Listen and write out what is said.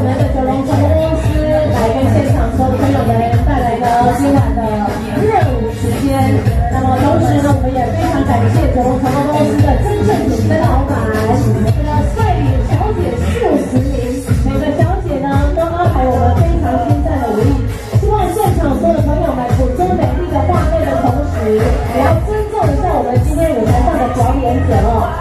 我们的九龙传媒公司来跟现场所有的朋友们带来的今晚的热舞时间，那么同时呢，我们也非常感谢九龙传媒公司的真正主推老板，我们的帅饼小姐数十名，每个小姐呢，都安排我们非常精湛的舞艺，希望现场所有的朋友们捕捉美丽的画面的同时，也要尊重一下我们今天舞台上的表演者。